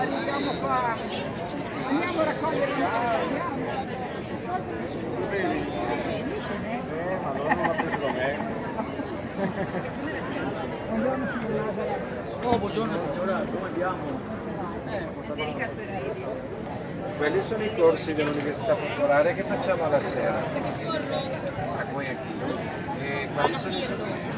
Arriviamo qua. Andiamo a raccogliere il Eh, ma allora non l'ha preso da me. Buongiorno signor Lazaro. Oh, buongiorno signora, come andiamo? Federica Sorridi. Quelli sono i corsi dell'Università Popolare che facciamo alla sera. Tra cui anch'io. E quali sono i saluti?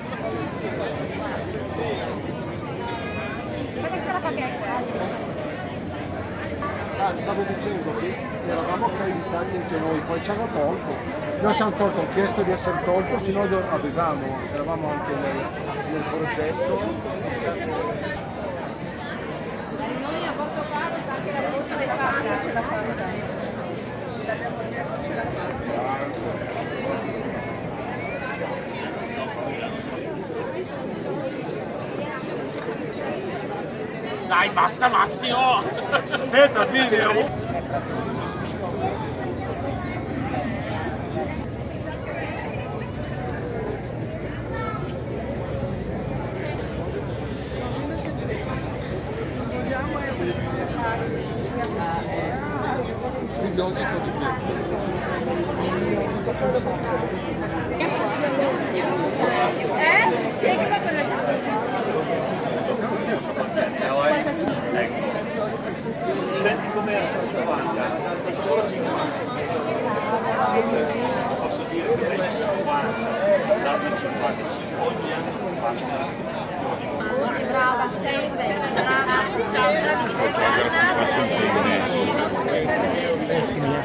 Ah, stavo dicendo che eravamo accreditati anche noi, poi ci hanno tolto. Noi ci hanno tolto, hanno chiesto di essere tolto, se no do- avevamo, eravamo anche nel, nel progetto. Marinoni a Portofaro sa che la foto è fatta. Ce l'ha fatta. L'abbiamo chiesto, ce l'ha fatta. Dai, basta Massimo! Aspetta, video! Quindi oggi è stato Eh? Ecco. Senti com'è la 50, ancora 50. Posso dire che dai 50, dal 55 ogni anno 50